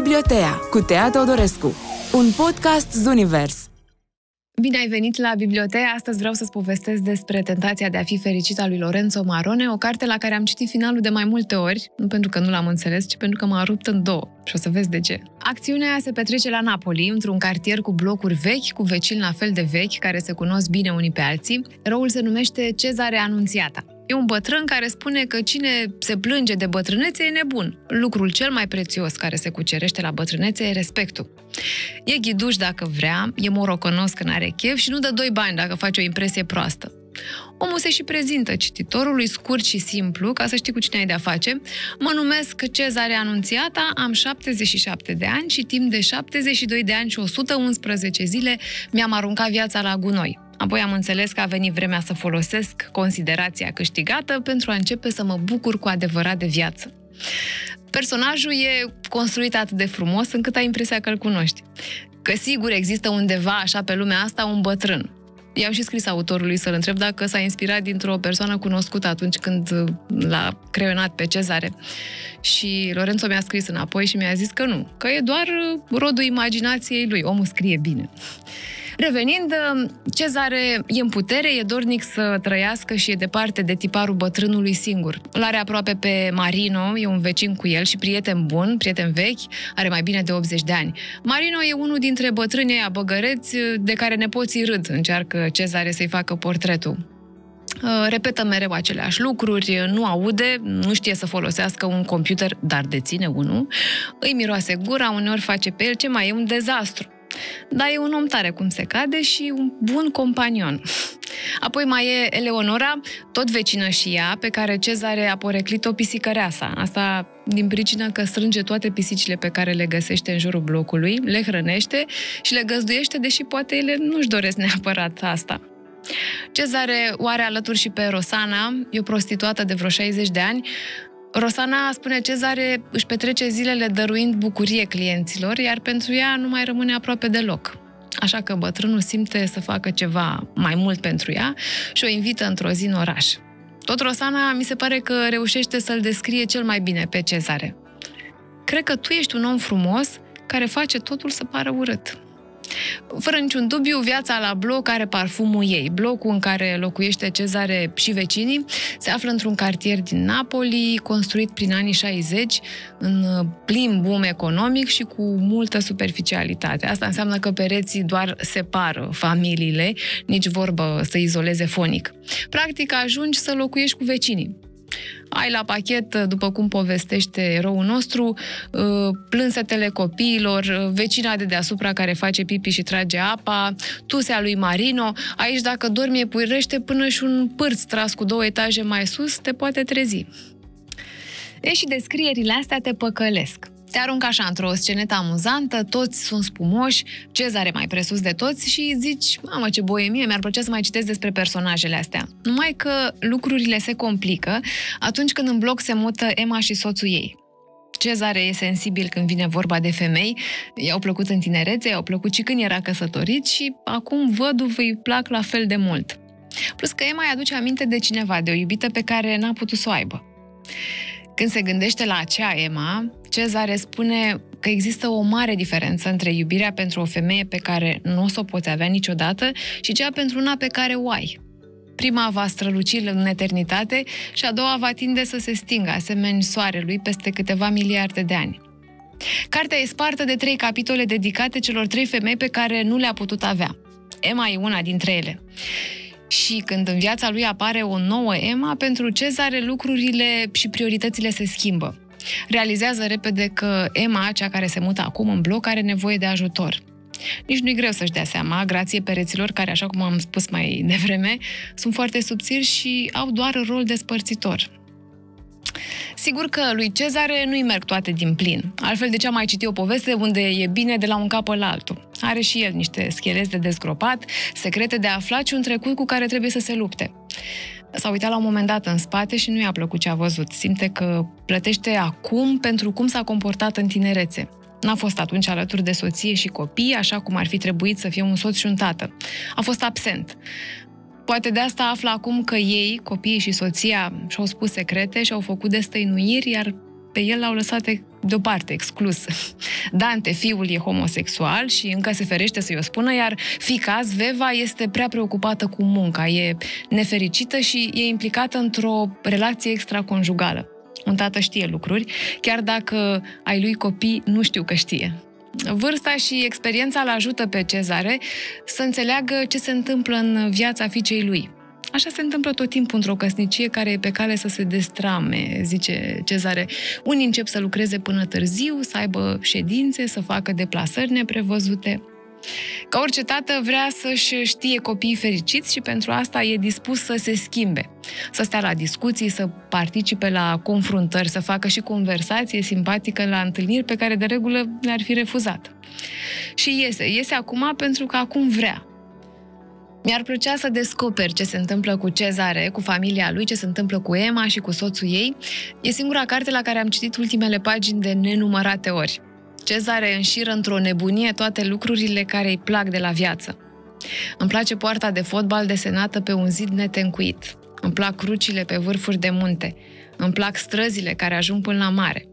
Bibliotea cu Tea Teodorescu, un podcast Zunivers. Bine ai venit la Bibliotea! Astăzi vreau să-ți povestesc despre Tentația de a fi fericit a lui Lorenzo Marone, o carte la care am citit finalul de mai multe ori, nu pentru că nu l-am înțeles, ci pentru că m-a rupt în două. Și o să vezi de ce. Acțiunea se petrece la Napoli, într-un cartier cu blocuri vechi, cu vecini la fel de vechi, care se cunosc bine unii pe alții. Roul se numește Cezare Anunțiata. E un bătrân care spune că cine se plânge de bătrânețe e nebun. Lucrul cel mai prețios care se cucerește la bătrânețe e respectul. E ghiduș dacă vrea, e morocănos când are chef și nu dă doi bani dacă face o impresie proastă. Omul se și prezintă cititorului scurt și simplu, ca să știi cu cine ai de-a face. Mă numesc Cezare Anunțiata, am 77 de ani și timp de 72 de ani și 111 zile mi-am aruncat viața la gunoi. Apoi am înțeles că a venit vremea să folosesc considerația câștigată pentru a începe să mă bucur cu adevărat de viață. Personajul e construit atât de frumos încât ai impresia că îl cunoști. Că sigur există undeva așa pe lumea asta un bătrân. I-am și scris autorului să-l întreb dacă s-a inspirat dintr-o persoană cunoscută atunci când l-a creionat pe Cezare. Și Lorenzo mi-a scris înapoi și mi-a zis că nu, că e doar rodul imaginației lui. Omul scrie bine. Revenind, Cezare e în putere, e dornic să trăiască și e departe de tiparul bătrânului singur. Îl are aproape pe Marino, e un vecin cu el și prieten bun, prieten vechi, are mai bine de 80 de ani. Marino e unul dintre bătrânii aia băgăreți de care nepoții râd, încearcă Cezare să-i facă portretul. Uh, repetă mereu aceleași lucruri, nu aude, nu știe să folosească un computer, dar deține unul, îi miroase gura, uneori face pe el ce mai e un dezastru. Dar e un om tare cum se cade și un bun companion. Apoi mai e Eleonora, tot vecină și ea, pe care Cezare a poreclit-o pisicăreasa. Asta din pricină că strânge toate pisicile pe care le găsește în jurul blocului, le hrănește și le găzduiește, deși poate ele nu-și doresc neapărat asta. Cezare o are alături și pe Rosana, e o prostituată de vreo 60 de ani, Rosana, spune Cezare, își petrece zilele dăruind bucurie clienților, iar pentru ea nu mai rămâne aproape deloc. Așa că bătrânul simte să facă ceva mai mult pentru ea și o invită într-o zi în oraș. Tot Rosana mi se pare că reușește să-l descrie cel mai bine pe Cezare. Cred că tu ești un om frumos care face totul să pară urât. Fără niciun dubiu, viața la bloc are parfumul ei. Blocul în care locuiește Cezare și vecinii se află într-un cartier din Napoli, construit prin anii 60, în plin boom economic și cu multă superficialitate. Asta înseamnă că pereții doar separă familiile, nici vorbă să izoleze fonic. Practic, ajungi să locuiești cu vecinii ai la pachet, după cum povestește eroul nostru, uh, plânsetele copiilor, uh, vecina de deasupra care face pipi și trage apa, tusea lui Marino. Aici, dacă dormi, e puirește până și un pârț tras cu două etaje mai sus te poate trezi. E și descrierile astea te păcălesc. Te aruncă așa într-o scenetă amuzantă, toți sunt spumoși, Cezare mai presus de toți și zici, mamă ce boemie, mi-ar plăcea să mai citesc despre personajele astea. Numai că lucrurile se complică atunci când în bloc se mută Emma și soțul ei. Cezare e sensibil când vine vorba de femei, i-au plăcut în tinerețe, i-au plăcut și când era căsătorit și acum văduvă îi plac la fel de mult. Plus că Emma îi aduce aminte de cineva, de o iubită pe care n-a putut să o aibă. Când se gândește la acea Emma, Cezare spune că există o mare diferență între iubirea pentru o femeie pe care nu o să o poți avea niciodată și cea pentru una pe care o ai. Prima va străluci în eternitate și a doua va tinde să se stingă, asemeni soarelui, peste câteva miliarde de ani. Cartea e spartă de trei capitole dedicate celor trei femei pe care nu le-a putut avea. Emma e una dintre ele. Și când în viața lui apare o nouă Emma, pentru Cezare lucrurile și prioritățile se schimbă. Realizează repede că Emma, cea care se mută acum în bloc, are nevoie de ajutor. Nici nu-i greu să-și dea seama, grație pereților care, așa cum am spus mai devreme, sunt foarte subțiri și au doar rol despărțitor. Sigur că lui Cezare nu-i merg toate din plin. Altfel de ce am mai citit o poveste unde e bine de la un capăt la altul. Are și el niște schelezi de dezgropat, secrete de aflat și un trecut cu care trebuie să se lupte. S-a uitat la un moment dat în spate și nu i-a plăcut ce a văzut. Simte că plătește acum pentru cum s-a comportat în tinerețe. N-a fost atunci alături de soție și copii, așa cum ar fi trebuit să fie un soț și un tată. A fost absent. Poate de asta află acum că ei, copiii și soția, și-au spus secrete și au făcut destăinuiri, iar pe el l-au lăsat deoparte, exclus. Dante, fiul, e homosexual și încă se ferește să-i o spună, iar fica, Veva, este prea preocupată cu munca, e nefericită și e implicată într-o relație extraconjugală. Un tată știe lucruri, chiar dacă ai lui copii nu știu că știe. Vârsta și experiența îl ajută pe Cezare să înțeleagă ce se întâmplă în viața fiicei lui. Așa se întâmplă tot timpul într-o căsnicie care e pe cale să se destrame, zice Cezare. Unii încep să lucreze până târziu, să aibă ședințe, să facă deplasări neprevăzute. Ca orice tată vrea să-și știe copiii fericiți și pentru asta e dispus să se schimbe, să stea la discuții, să participe la confruntări, să facă și conversație simpatică la întâlniri pe care de regulă le-ar fi refuzat. Și iese, iese acum pentru că acum vrea. Mi-ar plăcea să descoper ce se întâmplă cu Cezare, cu familia lui, ce se întâmplă cu Emma și cu soțul ei. E singura carte la care am citit ultimele pagini de nenumărate ori. Cezare înșiră într-o nebunie toate lucrurile care îi plac de la viață. Îmi place poarta de fotbal desenată pe un zid netencuit. Îmi plac crucile pe vârfuri de munte. Îmi plac străzile care ajung până la mare.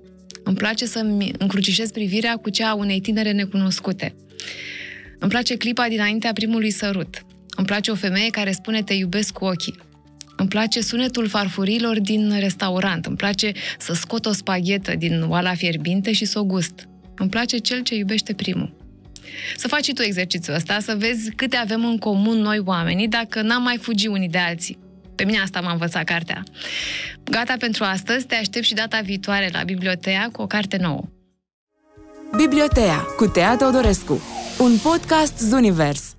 Îmi place să-mi încrucișez privirea cu cea a unei tinere necunoscute. Îmi place clipa dinaintea primului sărut. Îmi place o femeie care spune te iubesc cu ochii. Îmi place sunetul farfurilor din restaurant. Îmi place să scot o spaghetă din oala fierbinte și să o gust. Îmi place cel ce iubește primul. Să faci și tu exercițiul ăsta, să vezi câte avem în comun noi oamenii dacă n-am mai fugi unii de alții. Pe mine asta m-a învățat cartea. Gata pentru astăzi, te aștept și data viitoare la Bibliotea cu o carte nouă. Bibliotea cu Tea Teodorescu, un podcast Zunivers.